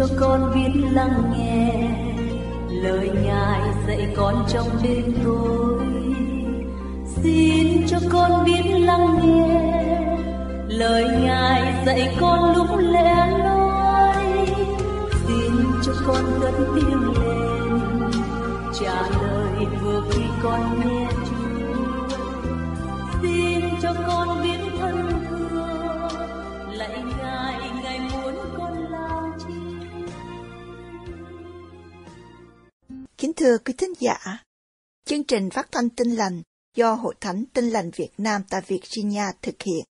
cho con biết lắng nghe. Lời ngài dạy con trong đêm tối. Xin cho con biết lắng nghe. Lời ngài dạy con lúc lẻ loi. Xin cho con cất tiếng lên. Trả lời vừa khi con nghe. Thưa quý thính giả, chương trình phát thanh tinh lành do Hội Thánh Tinh lành Việt Nam tại Virginia thực hiện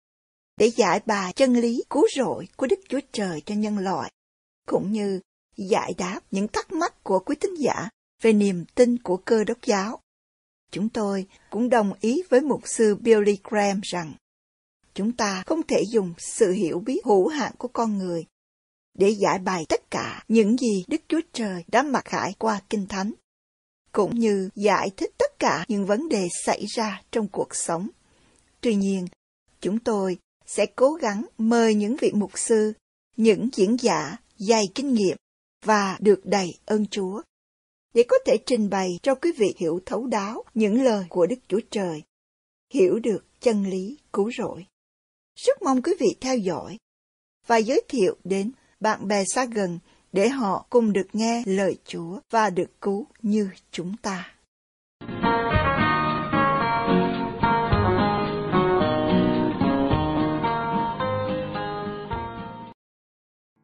để giải bài chân lý cứu rỗi của Đức Chúa Trời cho nhân loại, cũng như giải đáp những thắc mắc của quý thính giả về niềm tin của cơ đốc giáo. Chúng tôi cũng đồng ý với mục sư Billy Graham rằng chúng ta không thể dùng sự hiểu biết hữu hạn của con người để giải bày tất cả những gì Đức Chúa Trời đã mặc khải qua Kinh Thánh, cũng như giải thích tất cả những vấn đề xảy ra trong cuộc sống. Tuy nhiên, chúng tôi sẽ cố gắng mời những vị mục sư, những diễn giả dày kinh nghiệm và được đầy ơn Chúa để có thể trình bày cho quý vị hiểu thấu đáo những lời của Đức Chúa Trời, hiểu được chân lý cứu rỗi. Rất mong quý vị theo dõi và giới thiệu đến bạn bè xa gần để họ cùng được nghe lời Chúa và được cứu như chúng ta.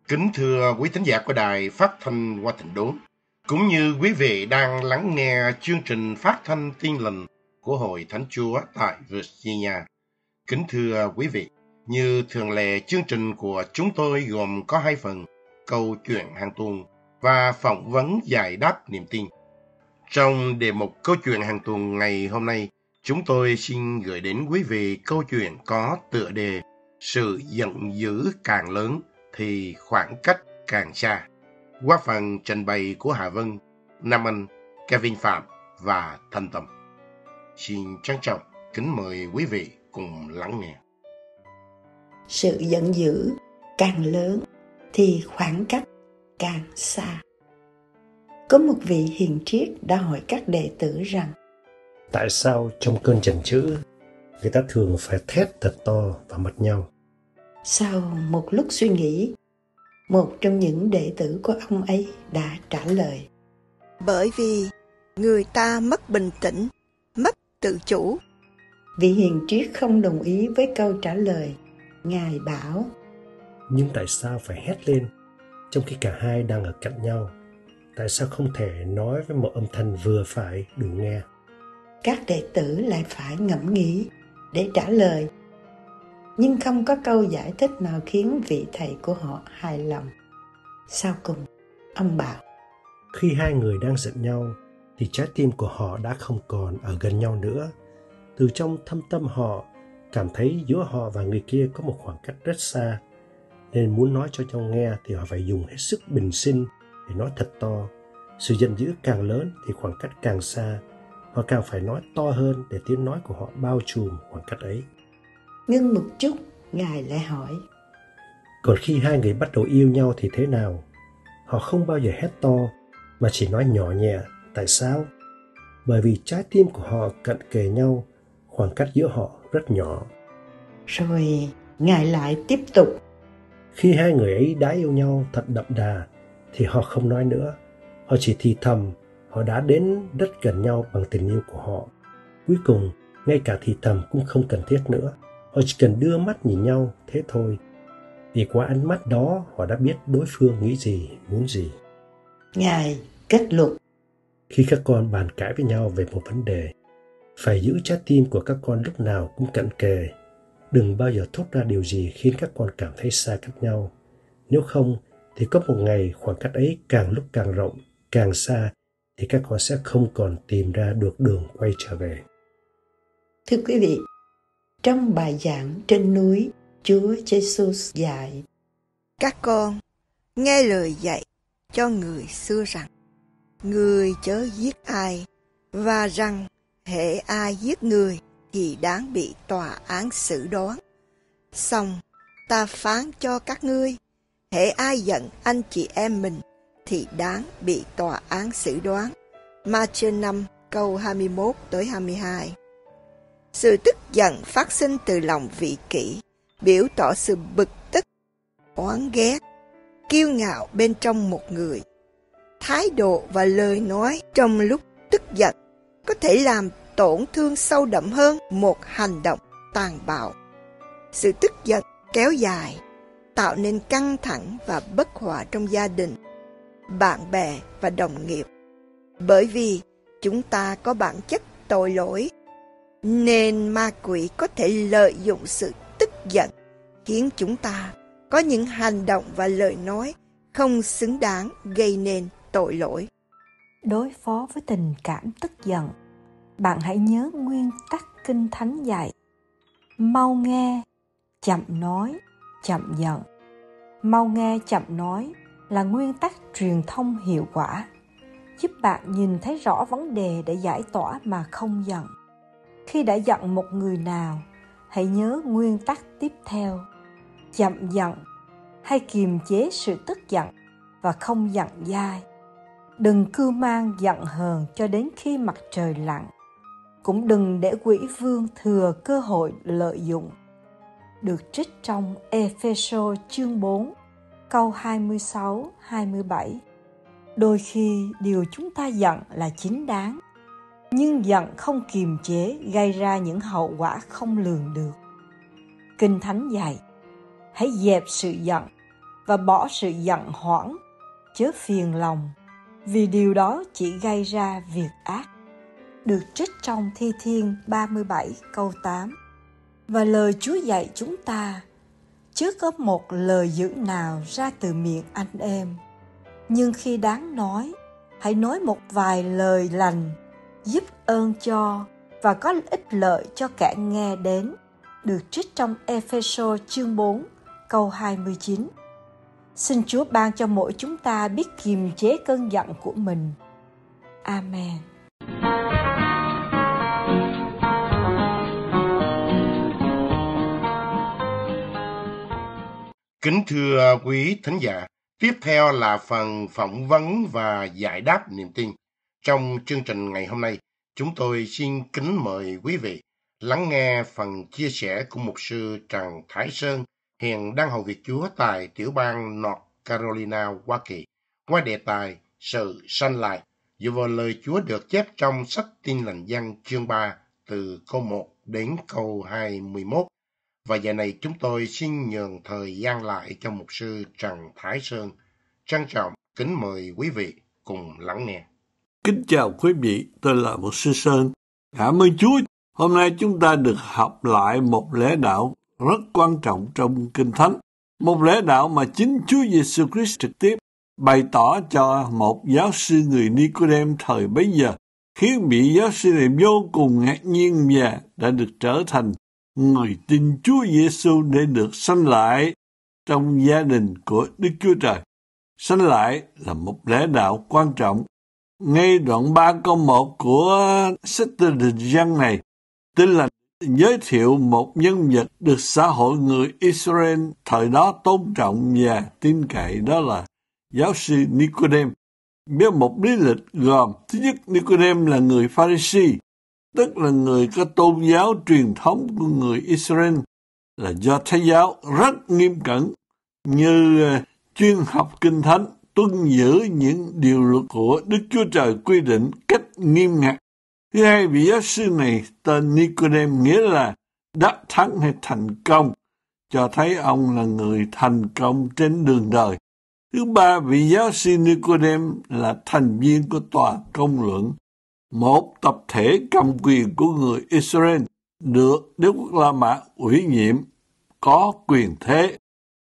Kính thưa quý thính giả của đài phát thanh Hoa Thịnh Đốn, cũng như quý vị đang lắng nghe chương trình phát thanh tiên lành của Hội Thánh Chúa tại Virginia. Kính thưa quý vị, như thường lệ chương trình của chúng tôi gồm có hai phần, câu chuyện hàng tuần và phỏng vấn giải đáp niềm tin. Trong đề mục câu chuyện hàng tuần ngày hôm nay, chúng tôi xin gửi đến quý vị câu chuyện có tựa đề Sự giận dữ càng lớn thì khoảng cách càng xa. Qua phần trình bày của Hà Vân, Nam Anh, Kevin Phạm và Thanh Tâm. Xin trân trọng kính mời quý vị cùng lắng nghe. sự giận dữ càng lớn thì khoảng cách càng xa có một vị hiền triết đã hỏi các đệ tử rằng Tại sao trong cơn giận dữ, người ta thường phải thét thật to vào mặt nhau? sau một lúc suy nghĩ một trong những đệ tử của ông ấy đã trả lời Bởi vì người ta mất bình tĩnh, mất tự chủ. vị hiền triết không đồng ý với câu trả lời ngài bảo Nhưng tại sao phải hét lên trong khi cả hai đang ở cạnh nhau? Tại sao không thể nói với một âm thanh vừa phải đủ nghe? các đệ tử lại phải ngẫm nghĩ để trả lời nhưng không có câu giải thích nào khiến vị thầy của họ hài lòng sau cùng ông bảo Khi hai người đang giận nhau, thì trái tim của họ đã không còn ở gần nhau nữa. Từ trong thâm tâm họ, cảm thấy giữa họ và người kia có một khoảng cách rất xa. Nên muốn nói cho nhau nghe thì họ phải dùng hết sức bình sinh để nói thật to. Sự giận dữ càng lớn thì khoảng cách càng xa. Họ càng phải nói to hơn để tiếng nói của họ bao trùm khoảng cách ấy. ngưng một chút ngài lại hỏi Còn khi hai người bắt đầu yêu nhau thì thế nào? Họ không bao giờ hét to, mà chỉ nói nhỏ nhẹ. Tại sao? Bởi vì trái tim của họ cận kề nhau, khoảng cách giữa họ rất nhỏ. rồi ngài lại tiếp tục Khi hai người ấy đã yêu nhau thật đậm đà, thì họ không nói nữa. Họ chỉ thì thầm, họ đã đến rất gần nhau bằng tình yêu của họ. Cuối cùng, ngay cả thì thầm cũng không cần thiết nữa. Họ chỉ cần đưa mắt nhìn nhau, thế thôi. Vì qua ánh mắt đó, họ đã biết đối phương nghĩ gì, muốn gì. ngài kết luận Khi các con bàn cãi với nhau về một vấn đề, phải giữ trái tim của các con lúc nào cũng cận kề. Đừng bao giờ thốt ra điều gì khiến các con cảm thấy xa cách nhau. Nếu không, thì có một ngày khoảng cách ấy càng lúc càng rộng, càng xa, thì các con sẽ không còn tìm ra được đường quay trở về. Thưa quý vị, trong bài giảng trên núi, Chúa Jesus dạy Các con, nghe lời dạy cho người xưa rằng, người chớ giết ai, và rằng hệ ai giết người thì đáng bị tòa án xử đoán. Xong, ta phán cho các ngươi, Hễ ai giận anh chị em mình thì đáng bị tòa án xử đoán. Ma chương 5 câu 21 tới 22 Sự tức giận phát sinh từ lòng vị kỷ, biểu tỏ sự bực tức, oán ghét, kiêu ngạo bên trong một người. Thái độ và lời nói trong lúc tức giận có thể làm tổn thương sâu đậm hơn một hành động tàn bạo. Sự tức giận kéo dài tạo nên căng thẳng và bất hòa trong gia đình, bạn bè và đồng nghiệp. Bởi vì chúng ta có bản chất tội lỗi, nên ma quỷ có thể lợi dụng sự tức giận khiến chúng ta có những hành động và lời nói không xứng đáng gây nên tội lỗi. Đối phó với tình cảm tức giận, bạn hãy nhớ nguyên tắc kinh thánh dạy. Mau nghe, chậm nói, chậm giận. Mau nghe, chậm nói là nguyên tắc truyền thông hiệu quả, giúp bạn nhìn thấy rõ vấn đề để giải tỏa mà không giận. Khi đã giận một người nào, hãy nhớ nguyên tắc tiếp theo. Chậm giận hay kiềm chế sự tức giận và không giận dai. Đừng cư mang giận hờn cho đến khi mặt trời lặn. Cũng đừng để quỷ vương thừa cơ hội lợi dụng. Được trích trong Epheso chương 4, câu 26, 27. Đôi khi điều chúng ta giận là chính đáng, nhưng giận không kiềm chế gây ra những hậu quả không lường được. Kinh Thánh dạy, hãy dẹp sự giận và bỏ sự giận hoãn, chớ phiền lòng, vì điều đó chỉ gây ra việc ác. Được trích trong Thi Thiên 37 câu 8. Và lời Chúa dạy chúng ta, chứ có một lời dữ nào ra từ miệng anh em. Nhưng khi đáng nói, hãy nói một vài lời lành, giúp ơn cho và có ích lợi cho kẻ nghe đến, được trích trong Epheso chương 4, câu 29. Xin Chúa ban cho mỗi chúng ta biết kiềm chế cơn giận của mình. Amen. Kính thưa quý thính giả, tiếp theo là phần phỏng vấn và giải đáp niềm tin. Trong chương trình ngày hôm nay, chúng tôi xin kính mời quý vị lắng nghe phần chia sẻ của mục sư Trần Thái Sơn hiện đang hầu việc Chúa tại tiểu bang North Carolina, Hoa Kỳ, qua đề tài Sự sanh lại, dựa vào lời Chúa được chép trong sách tin lành văn chương 3 từ câu 1 đến câu 21. Và giờ này chúng tôi xin nhường thời gian lại cho mục sư Trần Thái Sơn. Trân trọng kính mời quý vị cùng lắng nghe. Kính chào quý vị, tôi là mục sư Sơn. Cảm ơn Chúa, hôm nay chúng ta được học lại một lễ đạo rất quan trọng trong Kinh Thánh. Một lễ đạo mà chính Chúa Giêsu Christ trực tiếp bày tỏ cho một giáo sư người Nicodem thời bấy giờ, khiến vị giáo sư này vô cùng ngạc nhiên và đã được trở thành người tin Chúa Giêsu để được sanh lại trong gia đình của Đức Chúa Trời. Sanh lại là một lẽ đạo quan trọng. Ngay đoạn 3 câu 1 của sách Tin Dân này, tin là giới thiệu một nhân vật được xã hội người Israel thời đó tôn trọng và tin cậy đó là giáo sư Nicodem. Biết một lý lịch gồm thứ nhất Nicodem là người Pharisee, tức là người có tôn giáo truyền thống của người Israel, là do Thái giáo rất nghiêm cẩn như ờ, chuyên học kinh thánh tuân giữ những điều luật của Đức Chúa Trời quy định cách nghiêm ngặt Thứ hai, vị giáo sư này tên Nicodem nghĩa là đắc thắng hay thành công, cho thấy ông là người thành công trên đường đời. Thứ ba, vị giáo sư Nicodem là thành viên của tòa công luận, một tập thể cầm quyền của người Israel được Đức Quốc La Mã ủy nhiệm có quyền thế.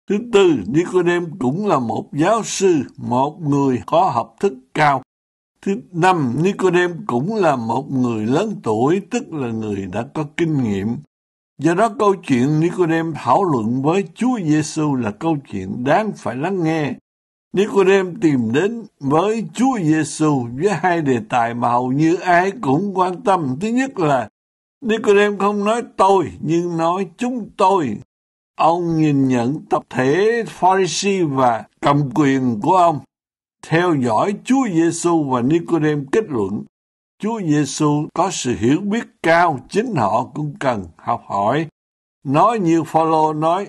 Thứ tư, Nicodem cũng là một giáo sư, một người có học thức cao. Thứ năm, Nicodem cũng là một người lớn tuổi, tức là người đã có kinh nghiệm. Do đó câu chuyện Nicodem thảo luận với Chúa Giêsu là câu chuyện đáng phải lắng nghe. Nicodem tìm đến với Chúa Giêsu với hai đề tài mà hầu như ai cũng quan tâm. Thứ nhất là Nicodem không nói tôi nhưng nói chúng tôi. ông nhìn nhận tập thể Pharisee và cầm quyền của ông, theo dõi Chúa Giêsu và Nicodem kết luận Chúa Giêsu có sự hiểu biết cao, chính họ cũng cần học hỏi. Nói như Phaolô nói,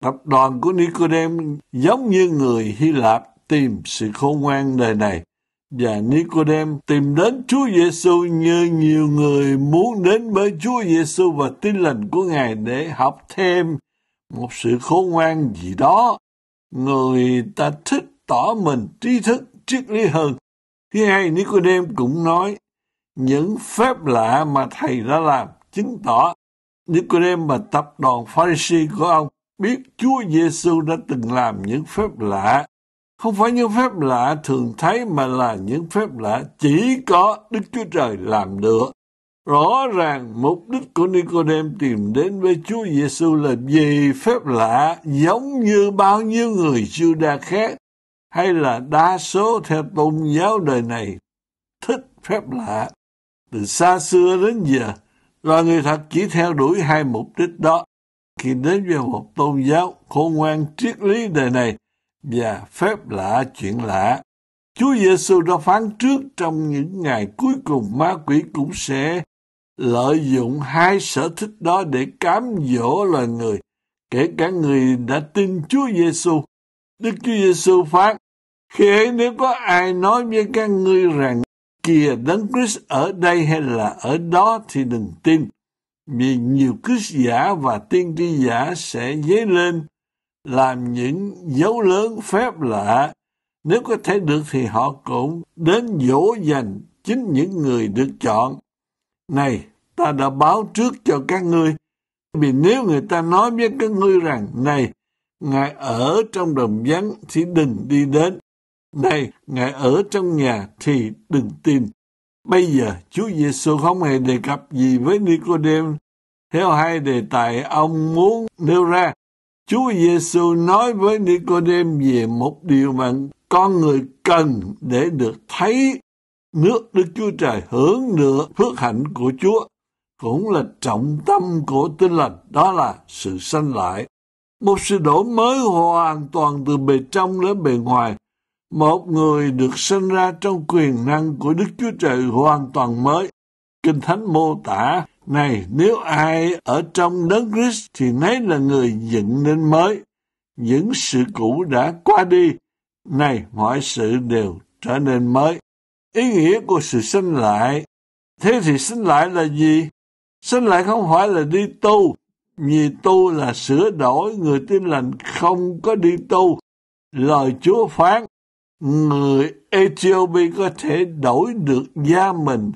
tập đoàn của Nicodem giống như người Hy Lạp tìm sự khôn ngoan đời này và Nicodem tìm đến Chúa Giêsu như nhiều người muốn đến với Chúa Giêsu và tin lành của Ngài để học thêm một sự khôn ngoan gì đó. Người ta thích tỏ mình trí thức triết lý hơn. Thứ hai, Nicodem cũng nói những phép lạ mà thầy đã làm chứng tỏ Nicodem và tập đoàn Pharisee của ông biết Chúa Giêsu đã từng làm những phép lạ không phải những phép lạ thường thấy mà là những phép lạ chỉ có Đức Chúa Trời làm được. Rõ ràng mục đích của Nicodem tìm đến với Chúa Giêsu là vì phép lạ giống như bao nhiêu người Juda khác hay là đa số theo tôn giáo đời này thích phép lạ. Từ xa xưa đến giờ, loài người thật chỉ theo đuổi hai mục đích đó. Khi đến với một tôn giáo khôn ngoan triết lý đời này, và phép lạ chuyện lạ. Chúa Giêsu đã phán trước trong những ngày cuối cùng ma quỷ cũng sẽ lợi dụng hai sở thích đó để cám dỗ loài người, kể cả người đã tin Chúa Giêsu. Đức Chúa Giêsu phán: Khi ấy nếu có ai nói với các ngươi rằng kìa Đấng Christ ở đây hay là ở đó thì đừng tin, vì nhiều Christ giả và tiên tri giả sẽ dấy lên làm những dấu lớn phép lạ. Nếu có thể được thì họ cũng đến dỗ dành chính những người được chọn. Này, ta đã báo trước cho các ngươi, vì nếu người ta nói với các ngươi rằng, này, Ngài ở trong đồng vắng thì đừng đi đến. Này, Ngài ở trong nhà thì đừng tin. Bây giờ, Chúa Giêsu không hề đề cập gì với Nicodem theo hai đề tài ông muốn nêu ra. Chúa Giêsu nói với Nicodem về một điều mà con người cần để được thấy nước Đức Chúa Trời hưởng được phước hạnh của Chúa cũng là trọng tâm của tinh lành đó là sự sanh lại một sự đổi mới hoàn toàn từ bề trong đến bề ngoài một người được sinh ra trong quyền năng của Đức Chúa Trời hoàn toàn mới Kinh Thánh mô tả này, nếu ai ở trong đấng Christ thì nấy là người dựng nên mới. Những sự cũ đã qua đi. Này, mọi sự đều trở nên mới. Ý nghĩa của sự sinh lại. Thế thì sinh lại là gì? Sinh lại không phải là đi tu. Vì tu là sửa đổi, người tin lành không có đi tu. Lời Chúa phán, người Ethiopia có thể đổi được da mình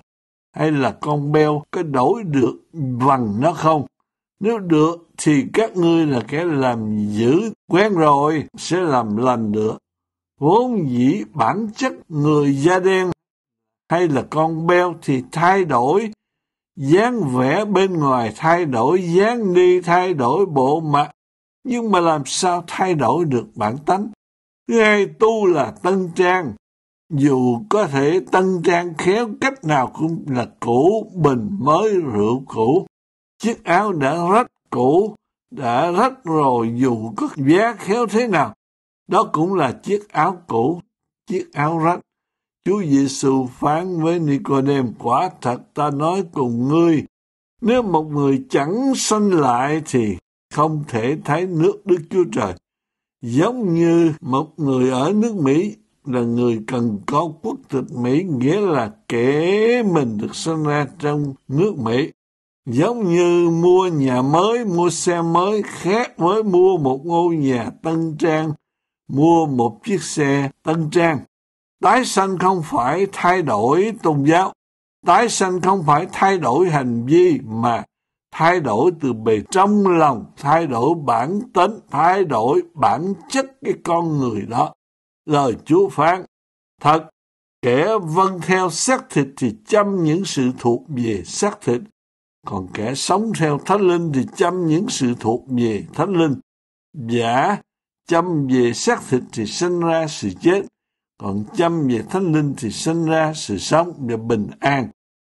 hay là con beo có đổi được bằng nó không? Nếu được, thì các ngươi là kẻ làm dữ quen rồi, sẽ làm lành được. Vốn dĩ bản chất người da đen hay là con beo thì thay đổi dáng vẻ bên ngoài thay đổi, dáng đi thay đổi bộ mặt nhưng mà làm sao thay đổi được bản tánh thứ hai tu là tân trang dù có thể tân trang khéo cách nào cũng là cũ, bình mới rượu cũ. Chiếc áo đã rách cũ, đã rách rồi dù có giá khéo thế nào. Đó cũng là chiếc áo cũ, chiếc áo rách. Chúa Giêsu phán với Nicodem quả thật ta nói cùng ngươi, nếu một người chẳng sanh lại thì không thể thấy nước Đức Chúa Trời. Giống như một người ở nước Mỹ là người cần có quốc tịch Mỹ, nghĩa là kẻ mình được sinh ra trong nước Mỹ. Giống như mua nhà mới, mua xe mới khác với mua một ngôi nhà tân trang, mua một chiếc xe tân trang. Tái sanh không phải thay đổi tôn giáo, tái sanh không phải thay đổi hành vi mà thay đổi từ bề trong lòng, thay đổi bản tính, thay đổi bản chất cái con người đó lời Chúa phán. Thật, kẻ vâng theo xác thịt thì chăm những sự thuộc về xác thịt, còn kẻ sống theo thánh linh thì chăm những sự thuộc về thánh linh. Giả, chăm về xác thịt thì sinh ra sự chết, còn chăm về thánh linh thì sinh ra sự sống và bình an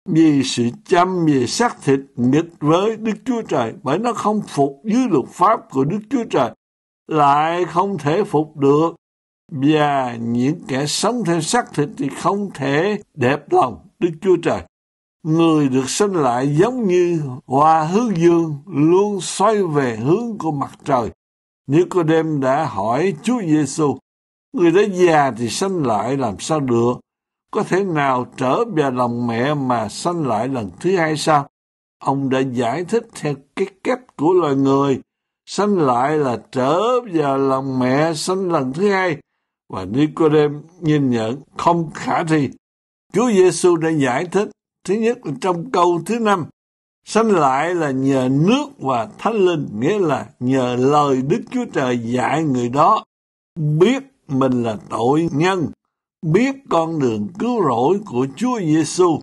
vì sự chăm về xác thịt nghịch với Đức Chúa Trời bởi nó không phục dưới luật pháp của Đức Chúa Trời lại không thể phục được và những kẻ sống theo xác thịt thì không thể đẹp lòng Đức Chúa Trời. Người được sinh lại giống như hoa hướng dương luôn xoay về hướng của mặt trời. Nicodem đã hỏi Chúa Giêsu, người đã già thì sinh lại làm sao được? Có thể nào trở về lòng mẹ mà sanh lại lần thứ hai sao? Ông đã giải thích theo cái cách của loài người, sanh lại là trở về lòng mẹ sanh lần thứ hai và Nicodem nhìn nhận không khả thi. Chúa Giêsu đã giải thích thứ nhất là trong câu thứ năm sanh lại là nhờ nước và thánh linh nghĩa là nhờ lời Đức Chúa Trời dạy người đó biết mình là tội nhân biết con đường cứu rỗi của Chúa Giêsu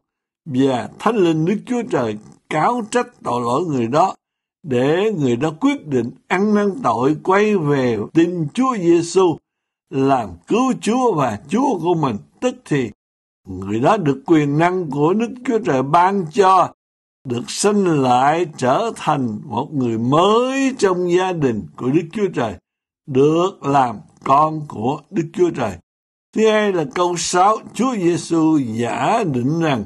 và Thánh Linh Đức Chúa Trời cáo trách tội lỗi người đó để người đó quyết định ăn năn tội quay về tin Chúa Giêsu làm cứu Chúa và Chúa của mình, tức thì người đó được quyền năng của Đức Chúa Trời ban cho, được sinh lại trở thành một người mới trong gia đình của Đức Chúa Trời, được làm con của Đức Chúa Trời. Thứ hai là câu 6, Chúa Giêsu giả định rằng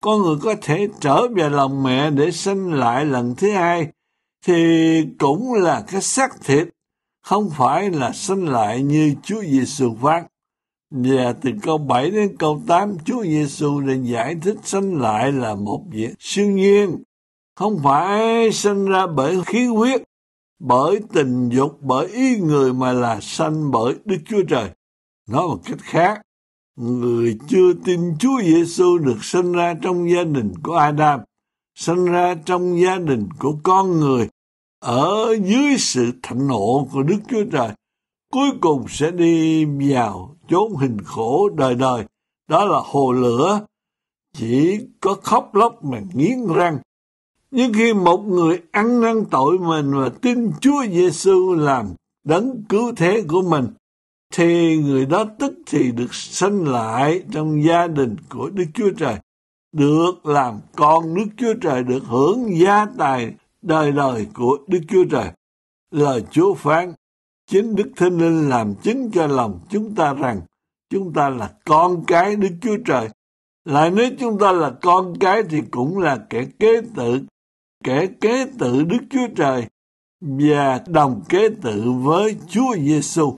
con người có thể trở về lòng mẹ để sinh lại lần thứ hai, thì cũng là cái xác thịt không phải là sinh lại như Chúa Giêsu phán. Và từ câu 7 đến câu 8, Chúa Giêsu đã giải thích sinh lại là một việc siêu nhiên, không phải sinh ra bởi khí huyết, bởi tình dục, bởi ý người mà là sanh bởi Đức Chúa Trời. Nói một cách khác, người chưa tin Chúa Giêsu được sinh ra trong gia đình của Adam, sinh ra trong gia đình của con người, ở dưới sự thạnh nộ của Đức Chúa Trời, cuối cùng sẽ đi vào chốn hình khổ đời đời, đó là hồ lửa, chỉ có khóc lóc mà nghiến răng. Nhưng khi một người ăn năn tội mình và tin Chúa Giêsu làm đấng cứu thế của mình, thì người đó tức thì được sinh lại trong gia đình của Đức Chúa Trời, được làm con Đức Chúa Trời, được hưởng gia tài đời đời của Đức Chúa Trời. Lời Chúa phán, chính Đức Thánh Linh làm chứng cho lòng chúng ta rằng chúng ta là con cái Đức Chúa Trời. Lại nếu chúng ta là con cái thì cũng là kẻ kế tự, kẻ kế tự Đức Chúa Trời và đồng kế tự với Chúa Giêsu.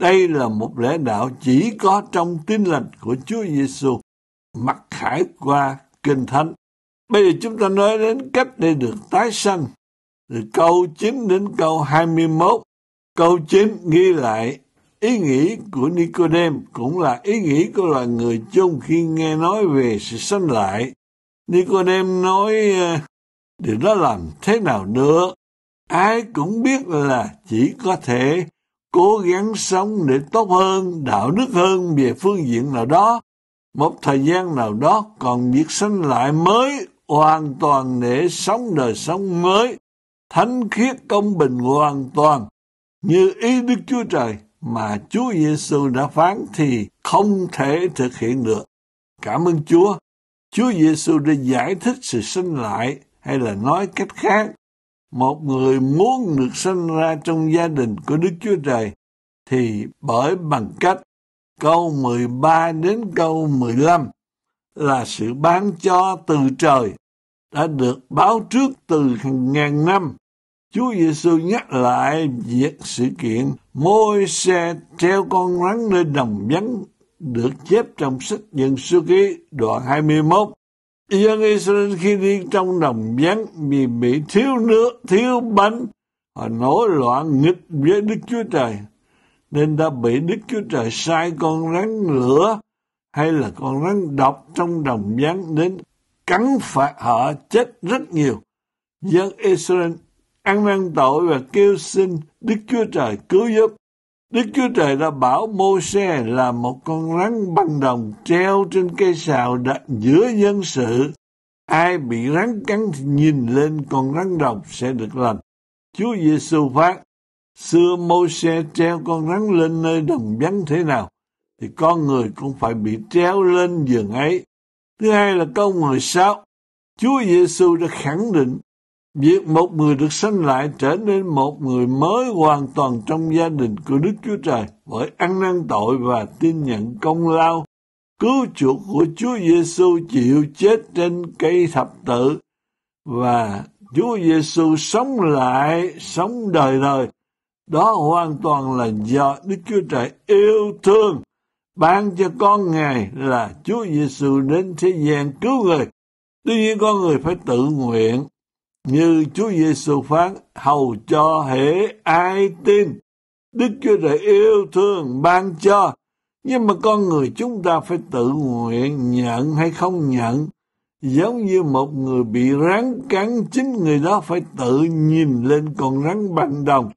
Đây là một lễ đạo chỉ có trong tin lành của Chúa Giêsu mặc khải qua kinh thánh. Bây giờ chúng ta nói đến cách để được tái sanh. Từ câu 9 đến câu 21. Câu 9 ghi lại ý nghĩ của Nicodem cũng là ý nghĩ của loài người chung khi nghe nói về sự sanh lại. Nicodem nói ờ, điều đó làm thế nào nữa Ai cũng biết là chỉ có thể cố gắng sống để tốt hơn, đạo đức hơn về phương diện nào đó. Một thời gian nào đó còn việc sinh lại mới hoàn toàn để sống đời sống mới, thánh khiết công bình hoàn toàn như ý Đức Chúa Trời mà Chúa Giêsu đã phán thì không thể thực hiện được. Cảm ơn Chúa. Chúa Giêsu đã giải thích sự sinh lại hay là nói cách khác, một người muốn được sinh ra trong gia đình của Đức Chúa Trời thì bởi bằng cách câu 13 đến câu 15 là sự bán cho từ trời đã được báo trước từ hàng ngàn năm. Chúa Giêsu nhắc lại việc sự kiện môi xe treo con rắn lên đồng vắng được chép trong sách Dân sư Ký đoạn 21. Dân Israel khi đi trong đồng vắng vì bị thiếu nước, thiếu bánh, họ nổi loạn nghịch với Đức Chúa Trời, nên đã bị Đức Chúa Trời sai con rắn lửa hay là con rắn độc trong đồng vắng đến cắn phạt họ chết rất nhiều. Dân Israel ăn năn tội và kêu xin Đức Chúa Trời cứu giúp. Đức Chúa Trời đã bảo Mô-xe là một con rắn bằng đồng treo trên cây sào đặt giữa dân sự. Ai bị rắn cắn thì nhìn lên con rắn đồng sẽ được lành. Chúa Giêsu phát, xưa Mô-xe treo con rắn lên nơi đồng vắng thế nào, thì con người cũng phải bị treo lên giường ấy Thứ hai là câu 16. Chúa Giêsu đã khẳng định việc một người được sanh lại trở nên một người mới hoàn toàn trong gia đình của Đức Chúa Trời bởi ăn năn tội và tin nhận công lao, cứu chuộc của Chúa Giêsu chịu chết trên cây thập tự và Chúa Giêsu sống lại, sống đời đời đó hoàn toàn là do Đức Chúa Trời yêu thương, ban cho con Ngài là Chúa Giêsu đến thế gian cứu người. Tuy nhiên con người phải tự nguyện như Chúa Giêsu phán, hầu cho hệ ai tin Đức Chúa Trời yêu thương, ban cho nhưng mà con người chúng ta phải tự nguyện nhận hay không nhận giống như một người bị rắn cắn, chính người đó phải tự nhìn lên con rắn bằng đồng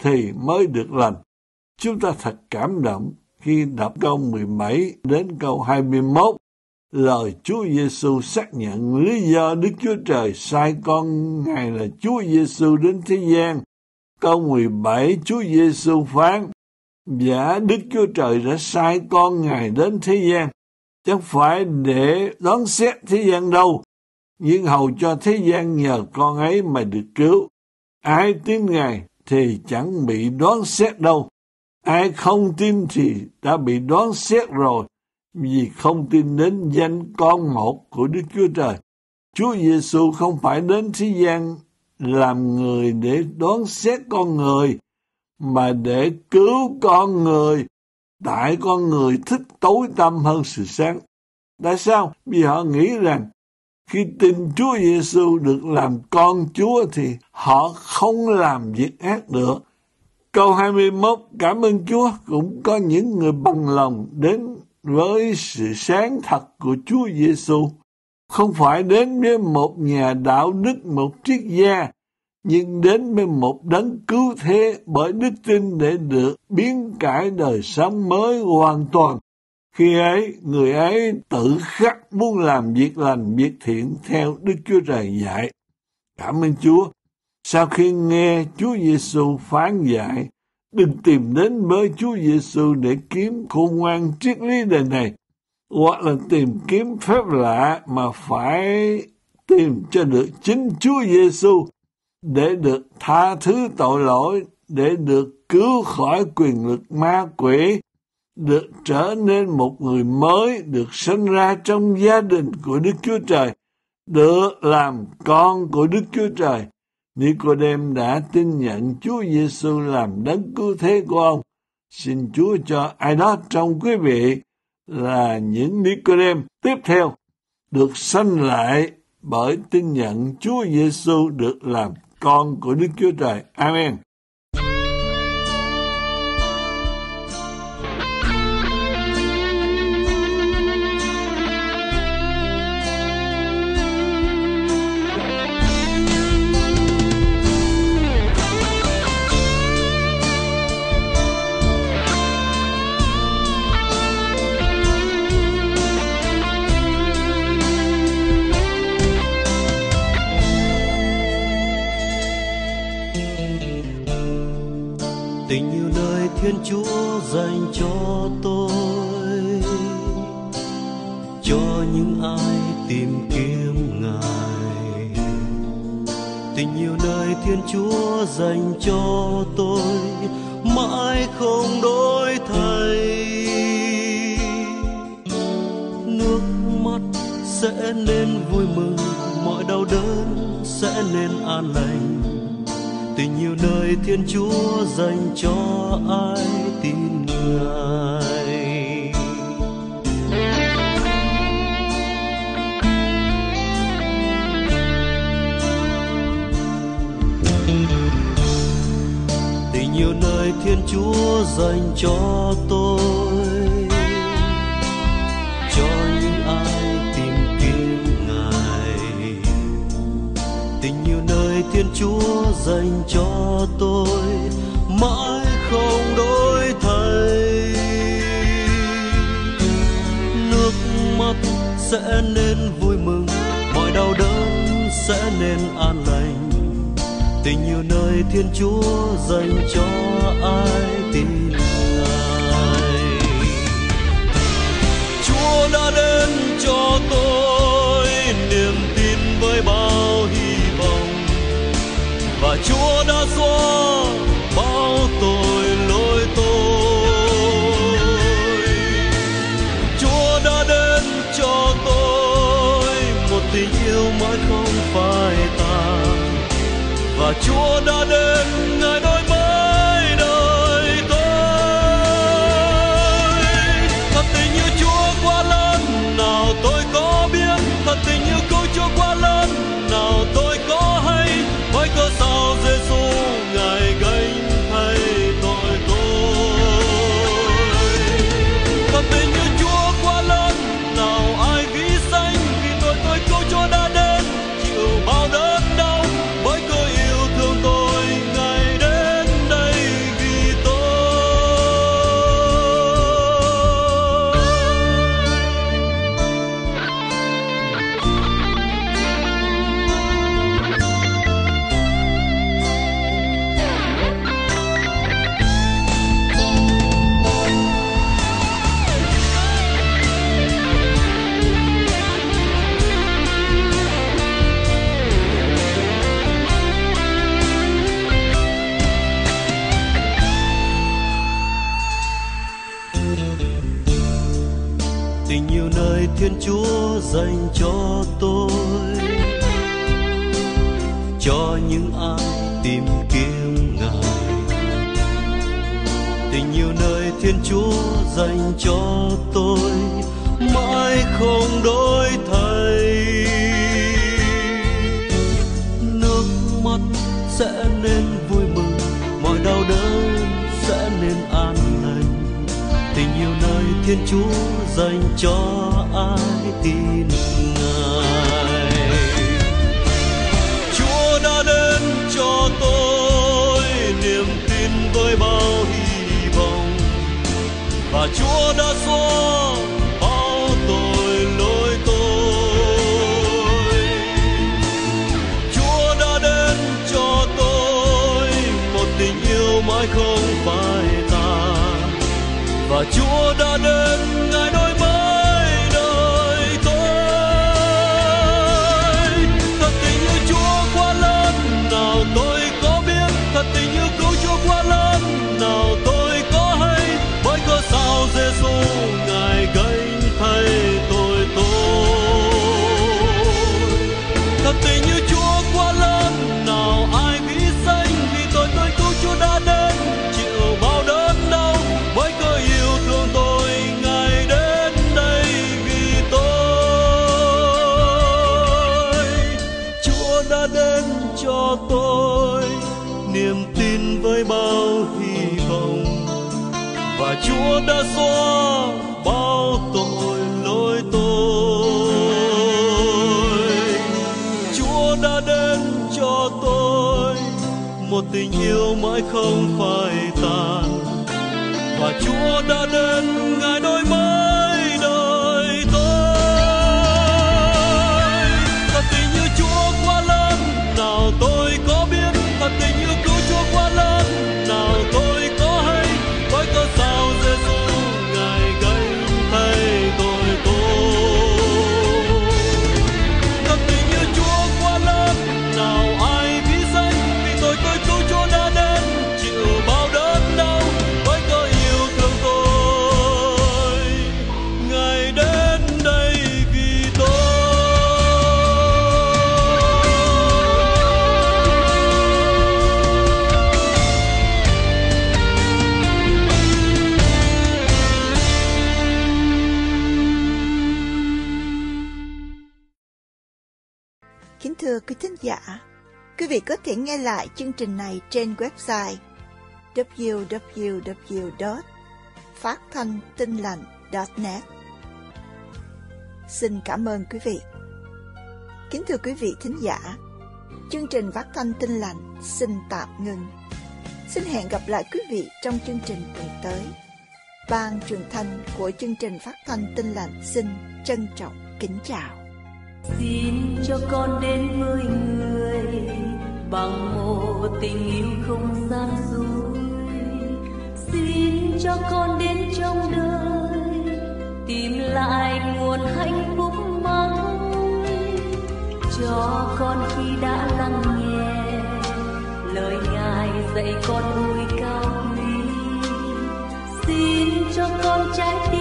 thì mới được lành. Chúng ta thật cảm động khi đọc câu 17 đến câu 21. Lời Chúa Giêsu xác nhận lý do Đức Chúa Trời sai con Ngài là Chúa Giêsu đến thế gian. Câu 17 Chúa Giêsu phán: giả Đức Chúa Trời đã sai con Ngài đến thế gian, chẳng phải để đón xét thế gian đâu, nhưng hầu cho thế gian nhờ con ấy mà được cứu. Ai tin Ngài thì chẳng bị đoán xét đâu. Ai không tin thì đã bị đoán xét rồi, vì không tin đến danh con một của Đức Chúa Trời. Chúa Giêsu không phải đến thế gian làm người để đoán xét con người, mà để cứu con người. Tại con người thích tối tăm hơn sự sáng. Tại sao? Vì họ nghĩ rằng khi tin Chúa Giêsu được làm con Chúa thì họ không làm việc ác được. Câu 21, cảm ơn Chúa cũng có những người bằng lòng đến với sự sáng thật của Chúa Giêsu, không phải đến với một nhà đạo đức, một triết gia, nhưng đến với một đấng cứu thế bởi đức tin để được biến cải đời sống mới hoàn toàn. Khi ấy, người ấy tự khắc muốn làm việc lành, việc thiện theo Đức Chúa Trời dạy. Cảm ơn Chúa. Sau khi nghe Chúa Giêsu phán dạy, đừng tìm đến với Chúa Giêsu để kiếm khôn ngoan triết lý đời này, hoặc là tìm kiếm phép lạ mà phải tìm cho được chính Chúa Giêsu để được tha thứ tội lỗi, để được cứu khỏi quyền lực ma quỷ, được trở nên một người mới, được sinh ra trong gia đình của Đức Chúa Trời, được làm con của Đức Chúa Trời. Nicodem đã tin nhận Chúa Giêsu làm đấng cứu thế của ông. Xin Chúa cho ai đó trong quý vị là những Nicodem tiếp theo được sanh lại bởi tin nhận Chúa Giêsu được làm con của Đức Chúa Trời. Amen. Thiên Chúa dành cho tôi, cho những ai tìm kiếm Ngài. Tình yêu nơi Thiên Chúa dành cho tôi, mãi không đổi thay. Nước mắt sẽ nên vui mừng, mọi đau đớn sẽ nên an lành tình yêu nơi thiên chúa dành cho ai tin ngài. Tình yêu nơi thiên chúa dành cho tôi. chúa dành cho tôi, mãi không đổi thay. Nước mắt sẽ nên vui mừng, mọi đau đớn sẽ nên an lành. Tình yêu nơi thiên chúa dành cho ai tin ngài? Chúa đã đến cho tôi, niềm tin với bao hy và Chúa đã xóa bao tội lỗi tôi. Chúa đã đến cho tôi một tình yêu mãi không phai tàn. Và Chúa đã đến cho những ai tìm kiếm ngài. Tình yêu nơi thiên chúa dành cho tôi, mãi không đổi thay. Nước mắt sẽ nên vui mừng, mọi đau đớn sẽ nên an lành. Tình yêu nơi thiên chúa dành cho ai tin bao hy vọng. Và chúa đã xóa bao tội lỗi tôi. Chúa đã đến cho tôi một tình yêu mãi không phai tàn. Và Chúa đã đến Chúa đã xóa bao tội lỗi tôi. Chúa đã đến cho tôi một tình yêu mãi không phai tàn. Và Chúa đã đến nghe lại chương trình này trên website www phát thanh tinh lành.net. Xin cảm ơn quý vị. Kính thưa quý vị thính giả, chương trình Phát thanh tinh lành xin tạm ngừng. Xin hẹn gặp lại quý vị trong chương trình tuần tới. Ban truyền thanh của chương trình Phát thanh tinh lành xin trân trọng kính chào. xin cho con đến với người bằng một tình yêu không gian dối xin cho con đến trong đời, tìm lại nguồn hạnh phúc mang cho con khi đã lắng nghe lời ngài dạy con ôi cao quý. Xin cho con trái tim